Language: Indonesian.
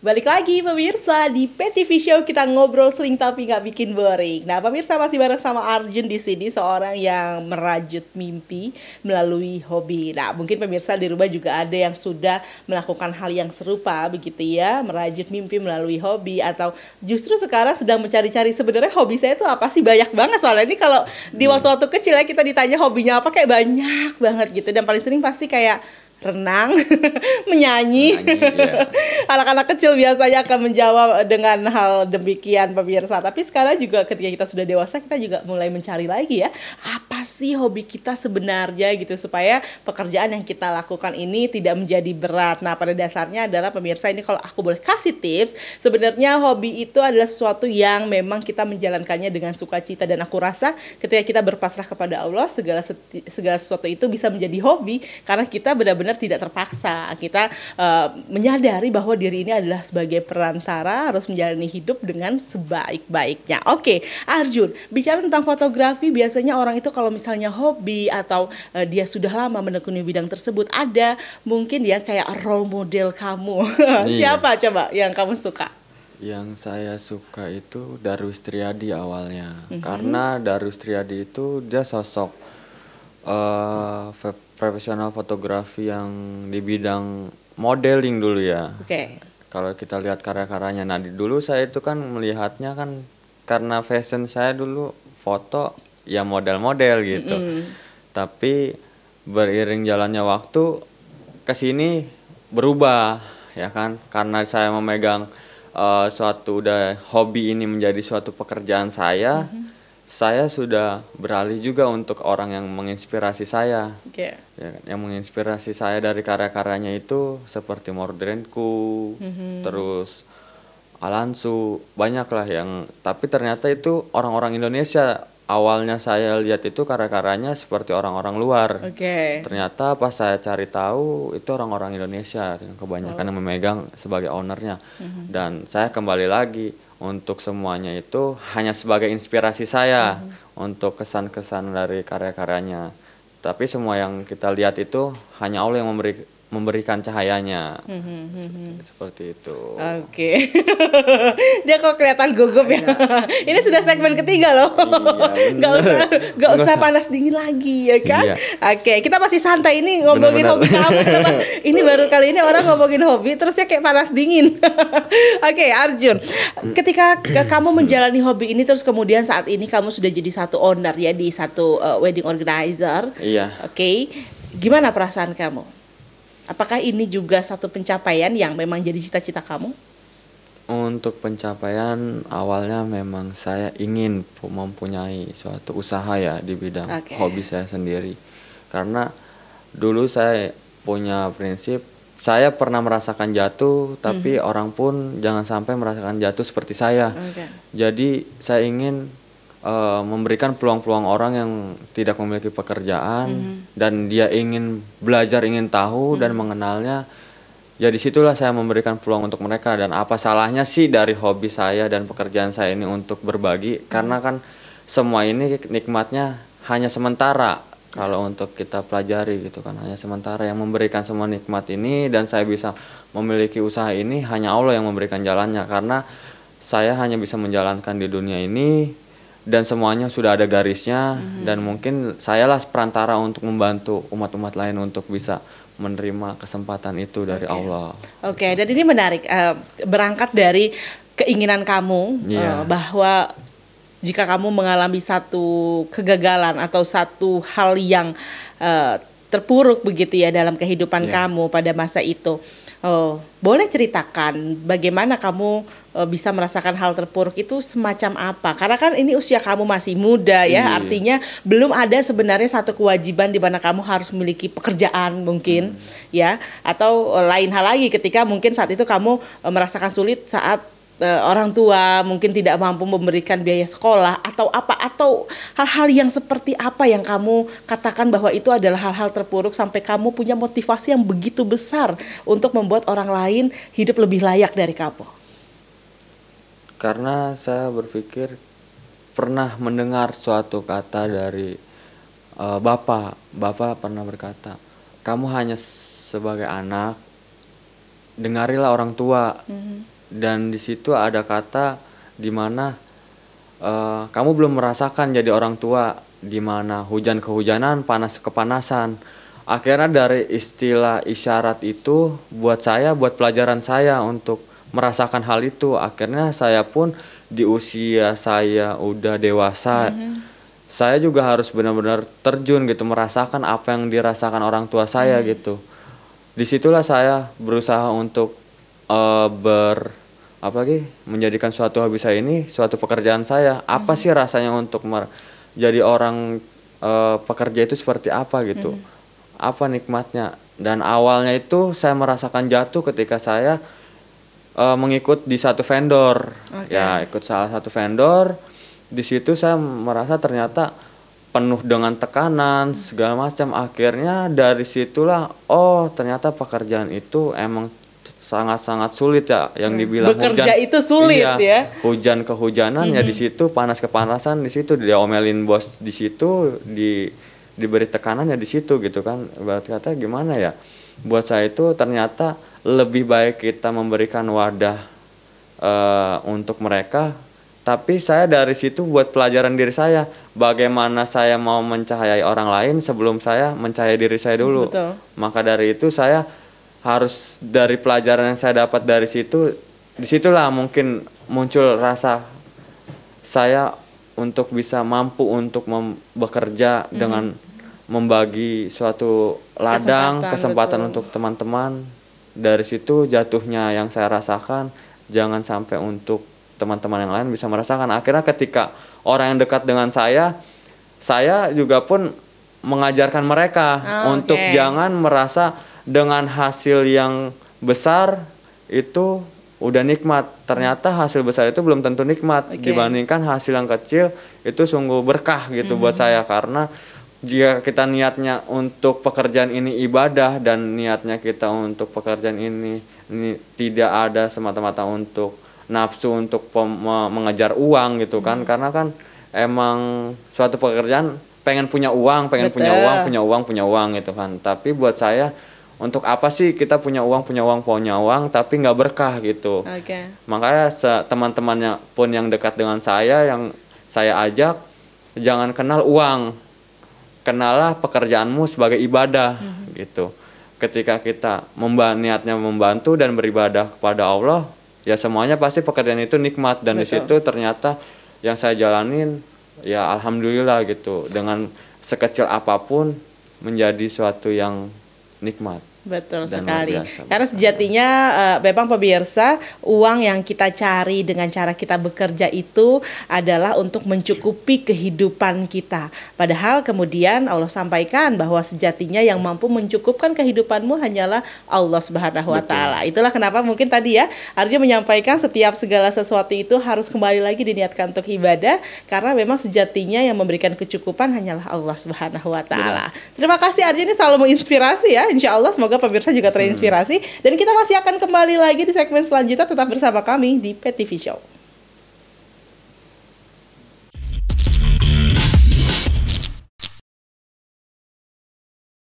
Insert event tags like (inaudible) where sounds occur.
Balik lagi pemirsa di PTV Show kita ngobrol sering tapi nggak bikin boring. Nah pemirsa masih bareng sama Arjun di sini seorang yang merajut mimpi melalui hobi. Nah mungkin pemirsa di rumah juga ada yang sudah melakukan hal yang serupa begitu ya, merajut mimpi melalui hobi atau justru sekarang sedang mencari-cari sebenarnya hobi saya itu apa sih banyak banget soalnya ini kalau di hmm. waktu-waktu kecil ya kita ditanya hobinya apa kayak banyak banget gitu dan paling sering pasti kayak renang, (laughs) menyanyi. Iya. (laughs) Anak-anak ya. kecil biasanya akan menjawab dengan hal demikian pemirsa. Tapi sekarang juga ketika kita sudah dewasa kita juga mulai mencari lagi ya, apa sih hobi kita sebenarnya gitu supaya pekerjaan yang kita lakukan ini tidak menjadi berat. Nah, pada dasarnya adalah pemirsa ini kalau aku boleh kasih tips, sebenarnya hobi itu adalah sesuatu yang memang kita menjalankannya dengan sukacita dan aku rasa ketika kita berpasrah kepada Allah segala segala sesuatu itu bisa menjadi hobi karena kita benar-benar benar tidak terpaksa. Kita uh, menyadari bahwa diri ini adalah sebagai perantara harus menjalani hidup dengan sebaik-baiknya. Oke, Arjun, bicara tentang fotografi biasanya orang itu kalau misalnya hobi atau uh, dia sudah lama menekuni bidang tersebut ada mungkin ya kayak role model kamu. (laughs) Iya. Siapa coba yang kamu suka? Yang saya suka itu Darus Triadi awalnya. Mm -hmm. Karena Darus Triadi itu dia sosok uh, profesional fotografi yang di bidang modeling dulu ya. Oke. Okay. Kalau kita lihat karya-karyanya, nah dulu saya itu kan melihatnya kan karena fashion saya dulu foto ya model-model gitu. Mm -hmm. Tapi beriring jalannya waktu ke sini berubah ya kan karena saya memegang uh, suatu udah hobi ini menjadi suatu pekerjaan saya. Mm -hmm saya sudah beralih juga untuk orang yang menginspirasi saya. Okay. Ya, kan? yang menginspirasi saya dari karya-karyanya itu seperti Mordrenku, mm-hmm. terus Alansu, banyak lah yang tapi ternyata itu orang-orang Indonesia. Awalnya saya lihat itu karya-karyanya seperti orang-orang luar. Okay. Ternyata pas saya cari tahu itu orang-orang Indonesia yang kebanyakan oh. yang memegang sebagai ownernya. Mm-hmm. Dan saya kembali lagi untuk semuanya itu hanya sebagai inspirasi saya hmm. untuk kesan-kesan dari karya-karyanya. Tapi semua yang kita lihat itu hanya Allah yang memberi memberikan cahayanya hmm, hmm, hmm, hmm. seperti itu. Oke, okay. (laughs) dia kok kelihatan gugup ya. (laughs) Ini sudah segmen ketiga loh. Iya, gak usah gak usah panas dingin lagi ya kan? Iya. Oke, okay. kita masih santai ini ngomongin Bener -bener. hobi kamu. (laughs) ini baru kali ini orang ngomongin hobi terusnya kayak panas dingin. Oke, okay, Arjun, ketika kamu menjalani hobi ini terus kemudian saat ini kamu sudah jadi satu owner ya di satu uh, wedding organizer. Iya. Oke, okay. gimana perasaan kamu? Apakah ini juga satu pencapaian yang memang jadi cita-cita kamu? Untuk pencapaian awalnya memang saya ingin mempunyai suatu usaha ya di bidang okay. hobi saya sendiri. Karena dulu saya punya prinsip saya pernah merasakan jatuh tapi mm -hmm. orang pun jangan sampai merasakan jatuh seperti saya. Okay. Jadi saya ingin uh, memberikan peluang-peluang orang yang tidak memiliki pekerjaan mm -hmm. dan dia ingin belajar ingin tahu mm -hmm. dan mengenalnya ya di situlah saya memberikan peluang untuk mereka dan apa salahnya sih dari hobi saya dan pekerjaan saya ini untuk berbagi mm -hmm. karena kan semua ini nikmatnya hanya sementara kalau untuk kita pelajari gitu kan hanya sementara yang memberikan semua nikmat ini dan saya bisa memiliki usaha ini hanya Allah yang memberikan jalannya karena saya hanya bisa menjalankan di dunia ini dan semuanya sudah ada garisnya mm-hmm. dan mungkin sayalah perantara untuk membantu umat-umat lain untuk bisa menerima kesempatan itu dari okay. Allah. Oke, okay, dan ini menarik uh, berangkat dari keinginan kamu yeah. Iya. uh, bahwa jika kamu mengalami satu kegagalan atau satu hal yang uh, terpuruk begitu ya dalam kehidupan yeah. kamu pada masa itu Oh, boleh ceritakan bagaimana kamu uh, bisa merasakan hal terpuruk itu semacam apa? Karena kan ini usia kamu masih muda ya, hmm. artinya belum ada sebenarnya satu kewajiban di mana kamu harus memiliki pekerjaan mungkin hmm. ya, atau uh, lain hal lagi ketika mungkin saat itu kamu uh, merasakan sulit saat orang tua mungkin tidak mampu memberikan biaya sekolah atau apa atau hal-hal yang seperti apa yang kamu katakan bahwa itu adalah hal-hal terpuruk sampai kamu punya motivasi yang begitu besar untuk membuat orang lain hidup lebih layak dari kamu. Karena saya berpikir pernah mendengar suatu kata dari uh, bapak, bapak pernah berkata, kamu hanya sebagai anak dengarilah orang tua mm-hmm. Dan di situ ada kata di mana uh, kamu belum merasakan jadi orang tua di mana hujan kehujanan panas kepanasan akhirnya dari istilah isyarat itu buat saya buat pelajaran saya untuk merasakan hal itu akhirnya saya pun di usia saya udah dewasa mm-hmm. saya juga harus benar-benar terjun gitu merasakan apa yang dirasakan orang tua saya mm-hmm. gitu di situlah saya berusaha untuk uh, ber apa lagi menjadikan suatu hobi saya ini suatu pekerjaan saya. Apa mm-hmm. sih rasanya untuk mer- jadi orang uh, pekerja itu seperti apa gitu? Mm-hmm. Apa nikmatnya? Dan awalnya itu saya merasakan jatuh ketika saya uh, mengikut di satu vendor. Okay. ya ikut salah satu vendor. Di situ saya merasa ternyata penuh dengan tekanan segala macam. Akhirnya dari situlah oh ternyata pekerjaan itu emang sangat-sangat sulit ya yang hmm. dibilang bekerja hujan, itu sulit iya, ya hujan kehujanan -hmm. ya di situ panas kepanasan di situ dia omelin bos di situ di diberi tekanan ya di situ gitu kan berarti kata gimana ya buat saya itu ternyata lebih baik kita memberikan wadah uh, untuk mereka tapi saya dari situ buat pelajaran diri saya bagaimana saya mau mencahayai orang lain sebelum saya mencahayai diri saya dulu Betul. maka dari itu saya harus dari pelajaran yang saya dapat dari situ di situlah mungkin muncul rasa saya untuk bisa mampu untuk bekerja hmm. dengan membagi suatu ladang kesempatan, kesempatan untuk teman-teman dari situ jatuhnya yang saya rasakan jangan sampai untuk teman-teman yang lain bisa merasakan akhirnya ketika orang yang dekat dengan saya saya juga pun mengajarkan mereka oh, untuk okay. jangan merasa dengan hasil yang besar itu udah nikmat ternyata hasil besar itu belum tentu nikmat okay. dibandingkan hasil yang kecil itu sungguh berkah gitu mm -hmm. buat saya karena jika kita niatnya untuk pekerjaan ini ibadah dan niatnya kita untuk pekerjaan ini, ini tidak ada semata-mata untuk nafsu untuk mengejar uang gitu kan hmm. karena kan emang suatu pekerjaan pengen punya uang pengen Betul. punya uang punya uang punya uang gitu kan tapi buat saya untuk apa sih kita punya uang punya uang punya uang tapi nggak berkah gitu? Okay. makanya teman-temannya pun yang dekat dengan saya yang saya ajak jangan kenal uang. Kenalah pekerjaanmu sebagai ibadah hmm. gitu. Ketika kita memba niatnya membantu dan beribadah kepada Allah ya semuanya pasti pekerjaan itu nikmat. Dan di situ ternyata yang saya jalanin ya alhamdulillah gitu. Dengan sekecil apa pun menjadi suatu yang nikmat Betul dan sekali. Biasa, Karena sejatinya uh, memang pemirsa uang yang kita cari dengan cara kita bekerja itu adalah untuk mencukupi kehidupan kita. Padahal kemudian Allah sampaikan bahwa sejatinya yang mampu mencukupkan kehidupanmu hanyalah Allah Subhanahu wa taala. Itulah kenapa mungkin tadi ya Arjo menyampaikan setiap segala sesuatu itu harus kembali lagi diniatkan untuk ibadah karena memang sejatinya yang memberikan kecukupan hanyalah Allah Subhanahu wa taala. Terima kasih Arjo ini selalu menginspirasi ya. Insya Allah semoga Semoga pemirsa juga terinspirasi. Hmm. Dan kita masih akan kembali lagi di segmen selanjutnya tetap bersama kami di PTV Show.